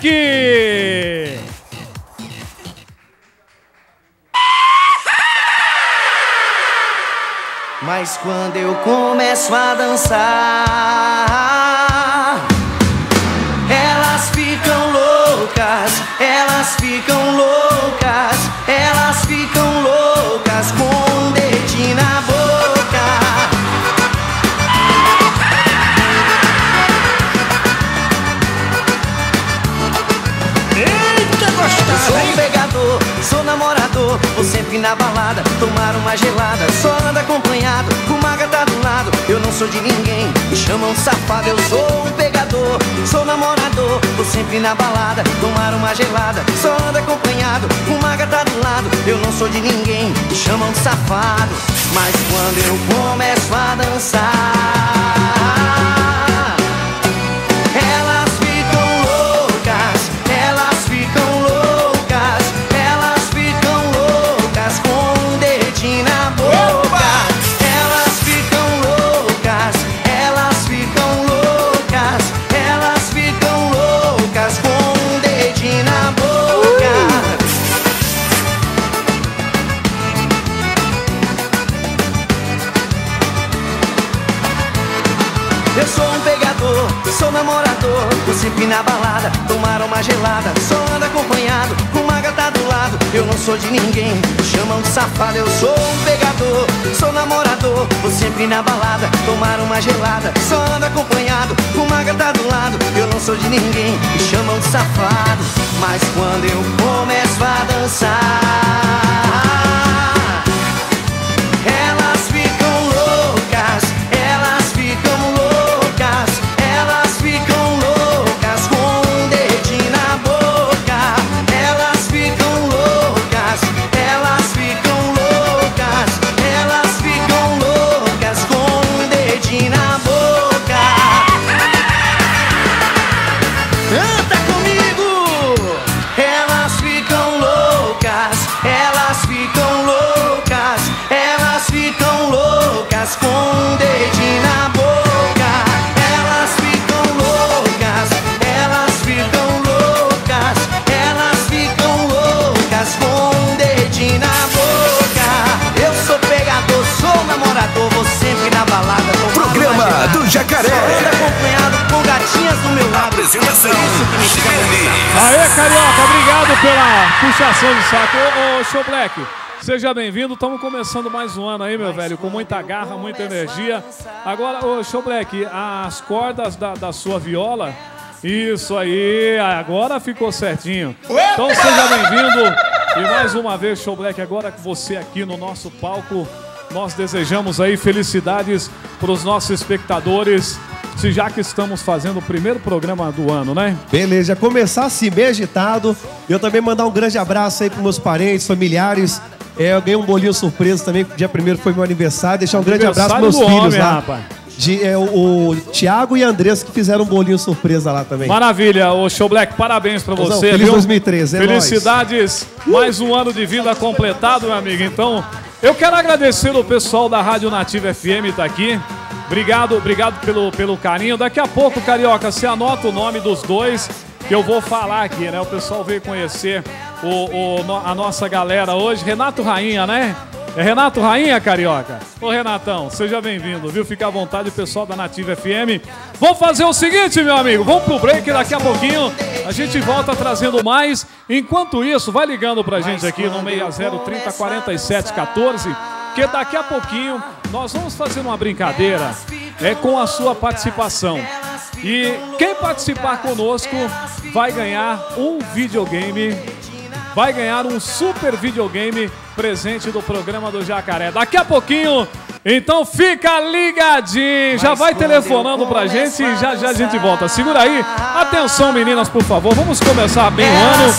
Black! Mas quando eu começo a dançar, vou sempre na balada, tomar uma gelada, só ando acompanhado, com uma gata do lado, eu não sou de ninguém, me chamam safado, eu sou um pegador, sou namorador, vou sempre na balada, tomar uma gelada, só ando acompanhado, com uma gata do lado, eu não sou de ninguém, me chamam safado, mas quando eu começo a dançar, sou namorador sempre na balada, tomar uma gelada. Só ando acompanhado, com uma gata do lado. Eu não sou de ninguém, chamam de safado Eu sou um pegador, sou namorador Vou sempre na balada, tomar uma gelada. Só ando acompanhado, com uma gata do lado. Eu não sou de ninguém, me chamam de safado. Mas quando eu começo a dançar namorador, vou sempre na balada. Programa do Jacaré. Acompanhado com gatinhas do meu lado. Apresentação. Aê, Carioca, obrigado pela puxação de saco. Ô, ô Show Black, seja bem-vindo. Estamos começando mais um ano aí, meu velho, com muita garra, muita energia. Agora, ô Show Black, as cordas da, da sua viola, isso aí, agora ficou certinho. Então seja bem-vindo. E mais uma vez, Show Black, agora com você aqui no nosso palco. Nós desejamos aí felicidades para os nossos espectadores, se já que estamos fazendo o primeiro programa do ano, né? Beleza, começar assim, bem agitado. Eu também mandar um grande abraço aí pros meus parentes, familiares. É, eu ganhei um bolinho surpresa também, dia primeiro foi meu aniversário. Deixar um grande abraço pros meus filhos homem, lá. rapaz. De, é, o, o Tiago e Andressa que fizeram um bolinho surpresa lá também. Maravilha, o Show Black, parabéns pra Pois não, você. feliz viu? 2013, é Felicidades, mais um ano de vida completado, meu amigo. Então, eu quero agradecer o pessoal da Rádio Nativa FM tá aqui. Obrigado, obrigado pelo, pelo carinho. Daqui a pouco, Carioca, você anota o nome dos dois que eu vou falar aqui, né? O pessoal veio conhecer o, o- a nossa galera hoje. Renato Rainha, né? É Renato Rainha, Carioca? Ô, Renatão, seja bem-vindo, viu? Fica à vontade, pessoal da Nativa FM. Vamos fazer o seguinte, meu amigo, vamos pro break daqui a pouquinho. A gente volta trazendo mais. Enquanto isso, vai ligando pra gente aqui no 60 30 47 14, que daqui a pouquinho nós vamos fazer uma brincadeira é, com a sua participação. E quem participar conosco vai ganhar um videogame vai ganhar um super videogame presente do programa do Jacaré. Daqui a pouquinho, então fica ligadinho. Já vai telefonando pra gente e já já a gente volta. Segura aí. Atenção, meninas, por favor. Vamos começar bem o ano.